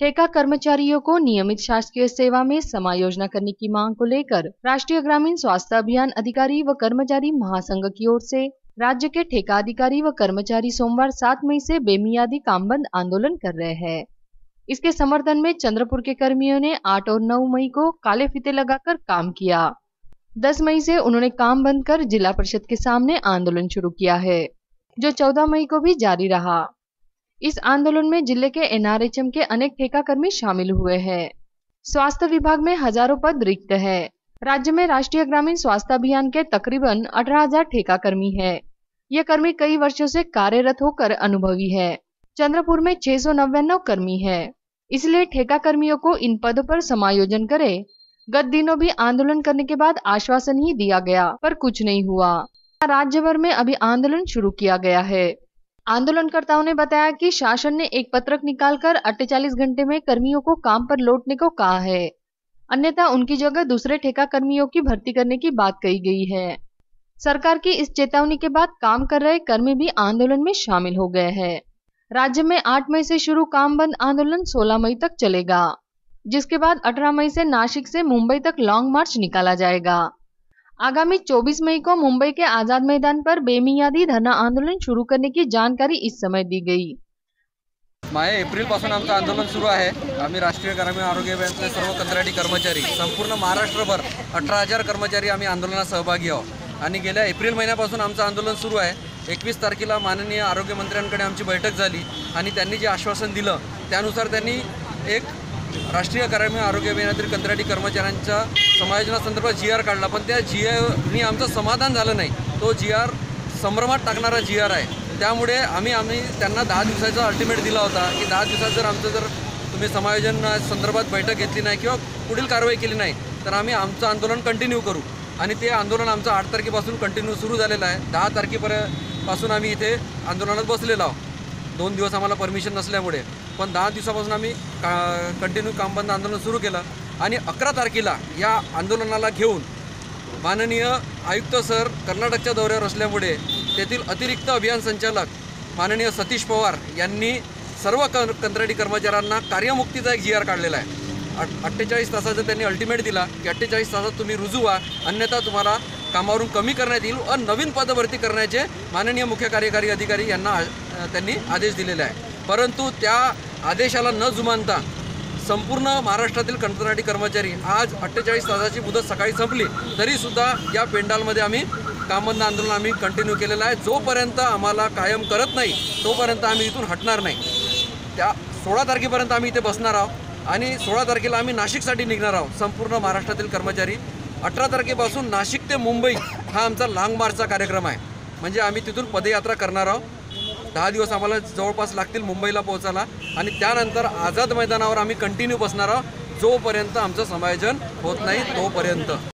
ठेका कर्मचारियों को नियमित शासकीय सेवा में समायोजना करने की मांग को लेकर राष्ट्रीय ग्रामीण स्वास्थ्य अभियान अधिकारी व कर्मचारी महासंघ की ओर से राज्य के ठेका अधिकारी व कर्मचारी सोमवार 7 मई से बेमियादी काम बंद आंदोलन कर रहे हैं। इसके समर्थन में चंद्रपुर के कर्मियों ने 8 और 9 मई को काले फीते लगाकर काम किया। 10 मई से उन्होंने काम बंद कर जिला परिषद के सामने आंदोलन शुरू किया है, जो 14 मई को भी जारी रहा। इस आंदोलन में ज़िले के एनआरएचएम के अनेक ठेका कर्मी शामिल हुए हैं। स्वास्थ्य विभाग में हज़ारों पद रिक्त है। राज्य में राष्ट्रीय ग्रामीण स्वास्थ्य अभियान के तकरीबन 18,000 ठेका कर्मी है। ये कर्मी कई वर्षों से कार्यरत होकर अनुभवी है। चंद्रपुर में छह सौ कर्मी है। इसलिए ठेका कर्मियों को इन पदों पर समायोजन करे। गत दिनों भी आंदोलन करने के बाद आश्वासन ही दिया गया पर कुछ नहीं हुआ। राज्य भर में अभी आंदोलन शुरू किया गया है। आंदोलनकर्ताओं ने बताया कि शासन ने एक पत्रक निकालकर 48 घंटे में कर्मियों को काम पर लौटने को कहा है। अन्यथा उनकी जगह दूसरे ठेका कर्मियों की भर्ती करने की बात कही गई है। सरकार की इस चेतावनी के बाद काम कर रहे कर्मी भी आंदोलन में शामिल हो गए हैं। राज्य में 8 मई से शुरू काम बंद आंदोलन 16 मई तक चलेगा, जिसके बाद 18 मई से नासिक से मुंबई तक लॉन्ग मार्च निकाला जाएगा। आगामी 24 मई को मुंबई के आजाद मैदान पर बेमियादी धरना आंदोलन शुरू करने की जानकारी इस समय दी गई। माहे एप्रिलपासून आमचं आंदोलन सुरू आहे. आम्ही राष्ट्रीय ग्रामीण आरोग्य अभियानातले सर्व कंत्राटी कर्मचारी संपूर्ण महाराष्ट्रभर अठरा हजार कर्मचारी आम्ही आंदोलनात सहभागी आहोत. आणि गेल्या एप्रिल महिन्यापासून आमचं आंदोलन सुरू आहे. एकवीस तारखेला माननीय आरोग्यमंत्र्यांकडे आमची बैठक झाली आणि त्यांनी जे आश्वासन दिलं त्यानुसार त्यांनी एक राष्ट्रीय ग्रामीण आरोग्य अभियानातील कंत्राटी कर्मचाऱ्यांच्या समायोजनासंदर्भात जी आर काढला. पण त्या जी आरनी आमचं समाधान झालं नाही. तो जी आर संभ्रमात टाकणारा जी आर आहे. त्यामुळे आम्ही आम्ही त्यांना दहा दिवसाचा अल्टिमेट दिला होता की दहा दिवसात जर आमचं जर तुम्ही समायोजन संदर्भात बैठक घेतली नाही किंवा पुढील कारवाई केली नाही तर आम्ही आमचं आंदोलन कंटिन्यू करू. आणि ते आंदोलन आमचं आठ तारखेपासून कंटिन्यू सुरू झालेलं आहे. दहा तारखेपर्यंत पासून आम्ही इथे आंदोलनात बसलेलो आहोत. दोन दिवस आम्हाला परमिशन नसल्यामुळे. पण दहा दिवसापासून आम्ही का कंटिन्यू कामबंद आंदोलन सुरू केलं. आणि अकरा तारखेला या आंदोलनाला घेऊन माननीय आयुक्त सर कर्नाटकच्या दौऱ्यावर असल्यामुळे तेथील अतिरिक्त अभियान संचालक माननीय सतीश पवार यांनी सर्व क कंत्राटी कर्मचाऱ्यांना कार्यमुक्तीचा एक जी आर काढलेला आहे. अट अठ्ठेचाळीस तासाचा त्यांनी अल्टिमेट दिला की अठ्ठेचाळीस तासात तुम्ही रुजू व्हा अन्यथा तुम्हाला कामावरून कमी करण्यात येईल व नवीन पदभरती करण्याचे माननीय मुख्य कार्यकारी अधिकारी यांना त्यांनी आदेश दिलेले आहे. परंतु त्या आदेशाला न जुमानता संपूर्ण महाराष्ट्रातील कंत्राटी कर्मचारी आज अठ्ठेचाळीस तासाची मुदत सकाळी संपली तरीसुद्धा या पेंडालमध्ये आम्ही कामबंद आंदोलन आम्ही कंटिन्यू केलेलं आहे. जोपर्यंत आम्हाला कायम करत नाही तोपर्यंत आम्ही इथून हटणार नाही. त्या सोळा तारखेपर्यंत आम्ही इथे बसणार आहोत आणि सोळा तारखेला आम्ही नाशिकसाठी निघणार आहोत. संपूर्ण महाराष्ट्रातील कर्मचारी अठरा तारखेपासून नाशिक ते मुंबई हा आमचा लाँग मार्चचा कार्यक्रम आहे. म्हणजे आम्ही तिथून पदयात्रा करणार आहोत. दहा दिवस आम्हाला जवळपास लागतील मुंबईला पोहोचायला. आणि त्यानंतर आझाद मैदानावर आम्ही कंटिन्यू बसणार आहोत. जोपर्यंत आमचं समायोजन होत नाही तोपर्यंत.